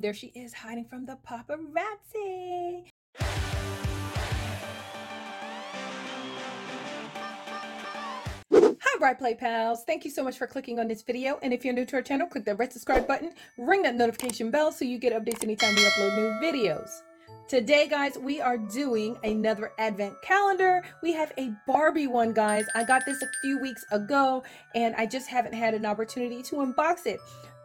There she is hiding from the paparazzi. Hi Bright Play Pals, thank you so much for clicking on this video and if you're new to our channel, click that red subscribe button, ring that notification bell so you get updates anytime we upload new videos. Today guys, we are doing another advent calendar. We have a Barbie one guys. I got this a few weeks ago and I just haven't had an opportunity to unbox it.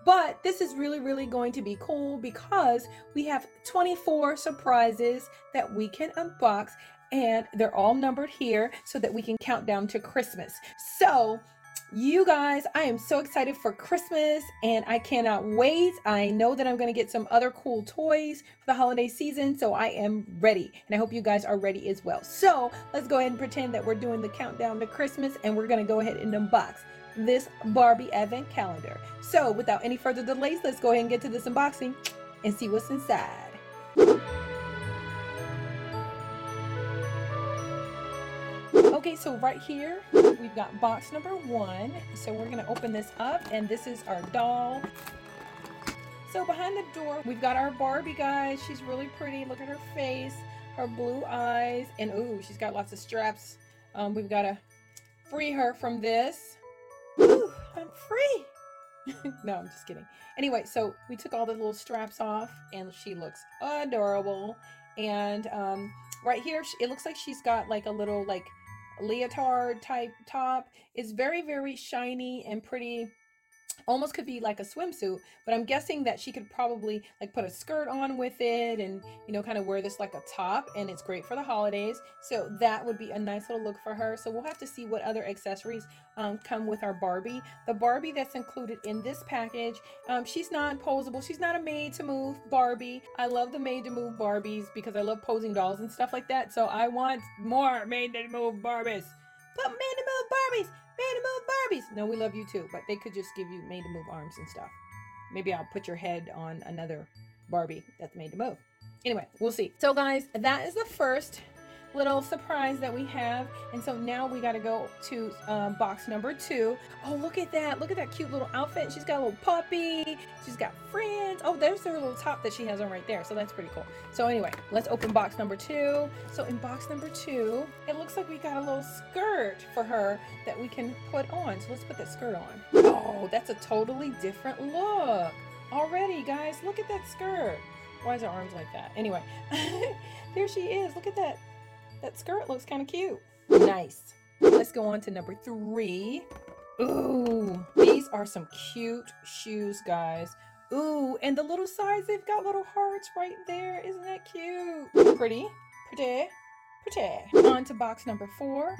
But this is really, really going to be cool because we have 24 surprises that we can unbox and they're all numbered here so that we can count down to Christmas. So you guys, I am so excited for Christmas and I cannot wait. I know that I'm going to get some other cool toys for the holiday season, so I am ready. And I hope you guys are ready as well. So let's go ahead and pretend that we're doing the countdown to Christmas and we're going to go ahead and unbox this Barbie Advent Calendar. So without any further delays, let's go ahead and get to this unboxing and see what's inside. Okay, so right here, we've got box number one. So we're gonna open this up and this is our doll. So behind the door, we've got our Barbie, guys. She's really pretty. Look at her face, her blue eyes, and ooh, she's got lots of straps. Um, we've gotta free her from this. Ooh, I'm free. no, I'm just kidding. Anyway, so we took all the little straps off and she looks adorable. And um, right here, it looks like she's got like a little like leotard type top. It's very, very shiny and pretty almost could be like a swimsuit but i'm guessing that she could probably like put a skirt on with it and you know kind of wear this like a top and it's great for the holidays. So that would be a nice little look for her. So we'll have to see what other accessories um, come with our barbie. The barbie that's included in this package um, she's not posable. She's not a made to move barbie. I love the made to move barbies because i love posing dolls and stuff like that. So i want more made to move barbies. Put made to move barbies made to move Barbies. No, we love you too, but they could just give you made to move arms and stuff. Maybe I'll put your head on another Barbie that's made to move. Anyway, we'll see. So guys, that is the first little surprise that we have. And so now we got to go to um, box number two. Oh, look at that. Look at that cute little outfit. She's got a little puppy. She's got friends. Oh, there's her little top that she has on right there. So that's pretty cool. So anyway, let's open box number two. So in box number two, it looks like we got a little skirt for her that we can put on. So let's put that skirt on. Oh, that's a totally different look. Already, guys, look at that skirt. Why is her arms like that? Anyway, there she is. Look at that that skirt looks kind of cute. Nice. Let's go on to number three. Ooh, these are some cute shoes, guys. Ooh, and the little size, they've got little hearts right there. Isn't that cute? Pretty, pretty, pretty. On to box number four.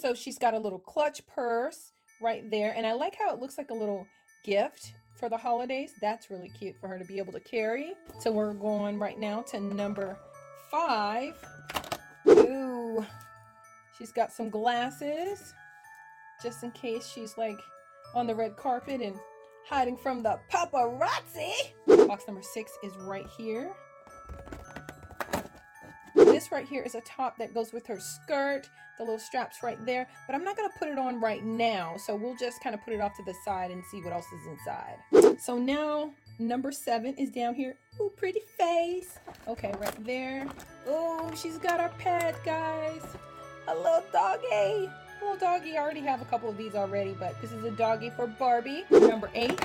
So she's got a little clutch purse right there. And I like how it looks like a little gift for the holidays. That's really cute for her to be able to carry. So we're going right now to number five. She's got some glasses just in case she's like on the red carpet and hiding from the paparazzi. Box number six is right here. This right here is a top that goes with her skirt, the little straps right there, but I'm not going to put it on right now. So we'll just kind of put it off to the side and see what else is inside. So now number seven is down here. Ooh, pretty face. Okay, right there. Oh, she's got our pet, guys. A little doggy. Little doggy. I already have a couple of these already, but this is a doggy for Barbie. Number eight.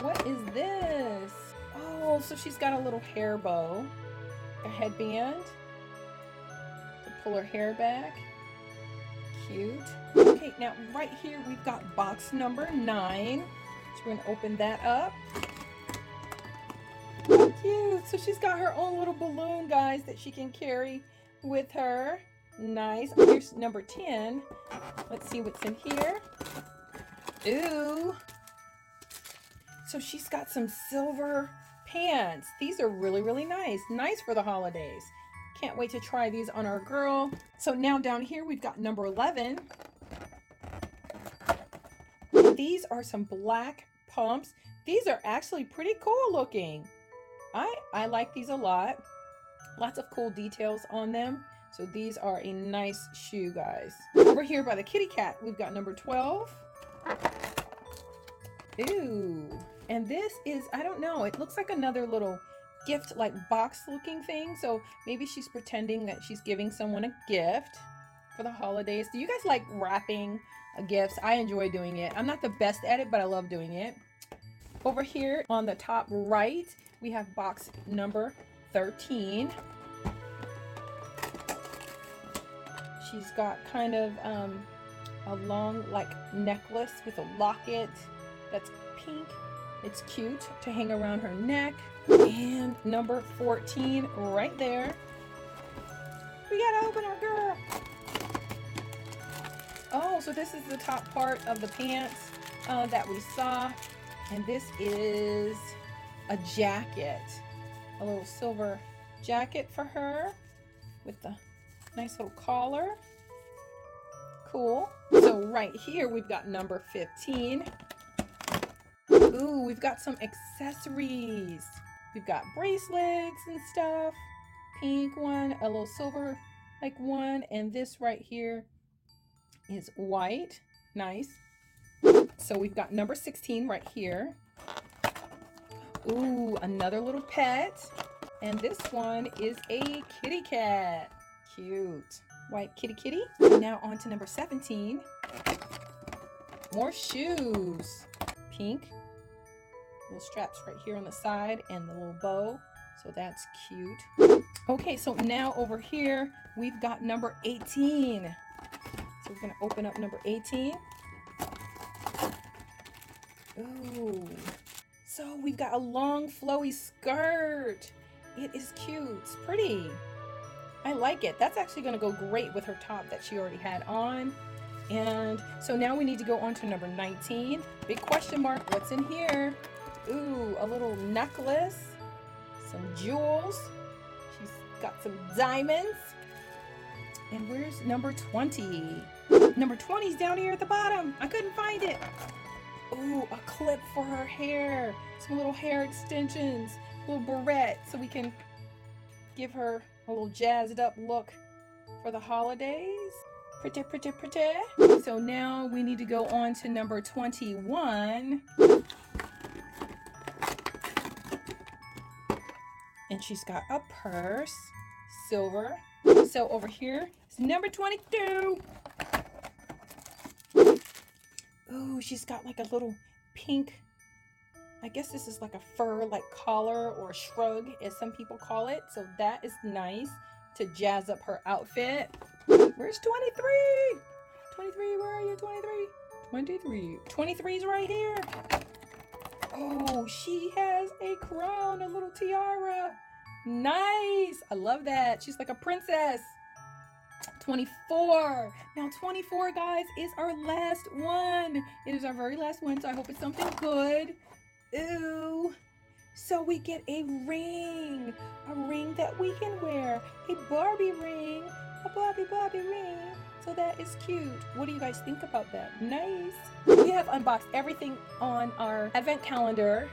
What is this? Oh, so she's got a little hair bow, a headband to pull her hair back. Cute. Okay, now right here we've got box number nine. So we're gonna open that up. Cute. So she's got her own little balloon, guys, that she can carry with her. Nice. Oh, here's number 10. Let's see what's in here. Ooh. So she's got some silver pants. These are really, really nice. Nice for the holidays. Can't wait to try these on our girl. So now down here we've got number 11. These are some black pumps. These are actually pretty cool looking. I, I like these a lot. Lots of cool details on them. So these are a nice shoe, guys. Over here by the kitty cat, we've got number 12. Ooh. And this is, I don't know, it looks like another little gift like box looking thing. So maybe she's pretending that she's giving someone a gift for the holidays. Do you guys like wrapping gifts? I enjoy doing it. I'm not the best at it, but I love doing it. Over here on the top right, we have box number 13. She's got kind of um, a long like necklace with a locket that's pink. It's cute to hang around her neck. And number 14 right there. We gotta open our girl. Oh, so this is the top part of the pants uh, that we saw. And this is a jacket. A little silver jacket for her with the nice little collar. Cool. So right here we've got number 15. Ooh, we've got some accessories. We've got bracelets and stuff. Pink one, a little silver like one, and this right here is white. Nice. So we've got number 16 right here. Ooh, another little pet. And this one is a kitty cat. Cute. White kitty kitty. Now on to number 17. More shoes. Pink. Little straps right here on the side and the little bow. So that's cute. Okay, so now over here, we've got number 18. So we're gonna open up number 18. Ooh. So we've got a long flowy skirt. It is cute, it's pretty. I like it. That's actually gonna go great with her top that she already had on. And so now we need to go on to number 19. Big question mark, what's in here? Ooh, a little necklace, some jewels. She's got some diamonds. And where's number 20? Number 20 is down here at the bottom. I couldn't find it. A clip for her hair. Some little hair extensions. A little barrette so we can give her a little jazzed up look for the holidays. Pretty, pretty, pretty. So now we need to go on to number 21. And she's got a purse, silver. So over here is number 22. Ooh, she's got like a little pink, I guess this is like a fur like collar or shrug as some people call it. So that is nice to jazz up her outfit. Where's 23? 23, where are you, 23? 23. 23 is right here. Oh, she has a crown, a little tiara. Nice. I love that. She's like a princess. 24. Now 24, guys, is our last one. It is our very last one, so I hope it's something good. Ooh. So we get a ring. A ring that we can wear. A Barbie ring. A Barbie Barbie ring. So that is cute. What do you guys think about that? Nice. We have unboxed everything on our advent calendar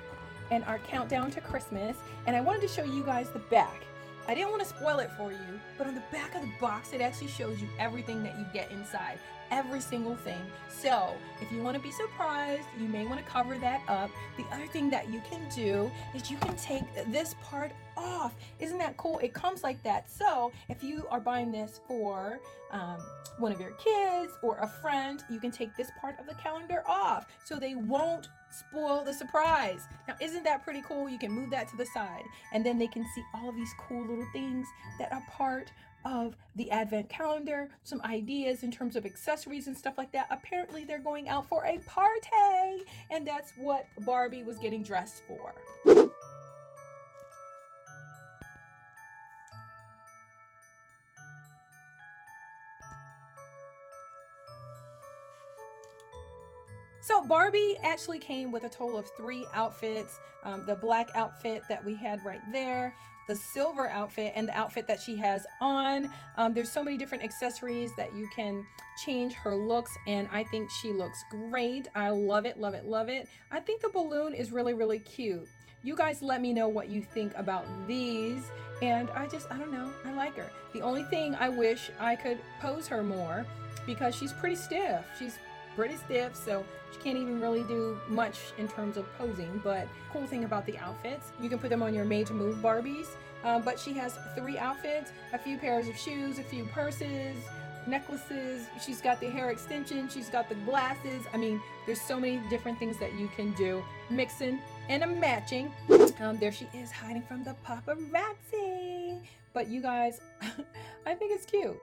and our countdown to Christmas. And I wanted to show you guys the back. I didn't want to spoil it for you, but on the back of the box, it actually shows you everything that you get inside. Every single thing. So, if you want to be surprised, you may want to cover that up. The other thing that you can do is you can take this part off. Isn't that cool? It comes like that. So, if you are buying this for um, one of your kids or a friend, you can take this part of the calendar off so they won't spoil the surprise. Now, isn't that pretty cool? You can move that to the side and then they can see all these cool little things that are part of the advent calendar, some ideas in terms of accessories and stuff like that. Apparently, they're going out for a party, and that's what Barbie was getting dressed for. Barbie actually came with a total of three outfits. Um, the black outfit that we had right there, the silver outfit, and the outfit that she has on. Um, there's so many different accessories that you can change her looks, and I think she looks great. I love it, love it, love it. I think the balloon is really, really cute. You guys let me know what you think about these. And I just, I don't know, I like her. The only thing I wish I could pose her more because she's pretty stiff. She's pretty stiff, so she can't even really do much in terms of posing. But cool thing about the outfits, you can put them on your made to move Barbies. Um, but she has three outfits, a few pairs of shoes, a few purses, necklaces. She's got the hair extension. She's got the glasses. I mean, there's so many different things that you can do. Mixing and a matching. Um, there she is hiding from the paparazzi. But you guys, I think it's cute.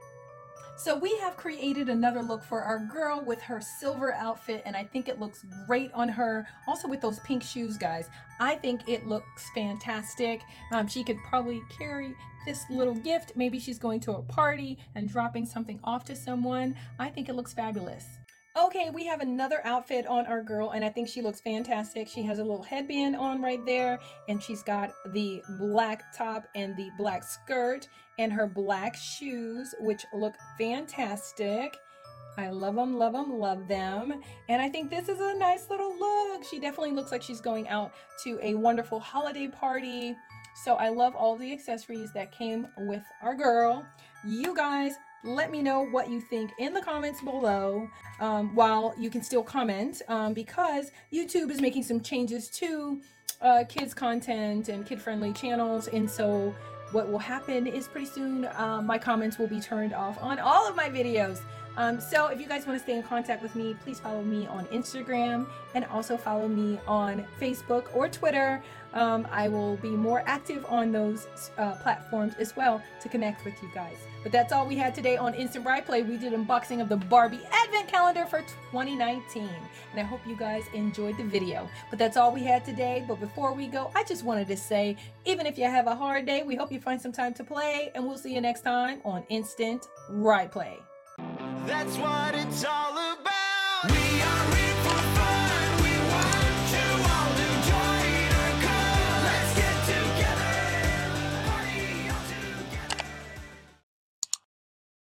So we have created another look for our girl with her silver outfit and I think it looks great on her. Also with those pink shoes, guys. I think it looks fantastic. Um, she could probably carry this little gift. Maybe she's going to a party and dropping something off to someone. I think it looks fabulous. Okay, we have another outfit on our girl, and I think she looks fantastic. She has a little headband on right there, and she's got the black top and the black skirt and her black shoes, which look fantastic. I love them, love them, love them. And I think this is a nice little look. She definitely looks like she's going out to a wonderful holiday party. So I love all the accessories that came with our girl. You guys, let me know what you think in the comments below um, while you can still comment um, because YouTube is making some changes to uh, kids content and kid friendly channels and so what will happen is pretty soon um, my comments will be turned off on all of my videos um, so if you guys want to stay in contact with me, please follow me on Instagram and also follow me on Facebook or Twitter. Um, I will be more active on those uh, platforms as well to connect with you guys. But that's all we had today on Instant Ry Play. We did unboxing of the Barbie Advent Calendar for 2019. And I hope you guys enjoyed the video. But that's all we had today. But before we go, I just wanted to say, even if you have a hard day, we hope you find some time to play. And we'll see you next time on Instant Ry Play. That's what it's all about. We are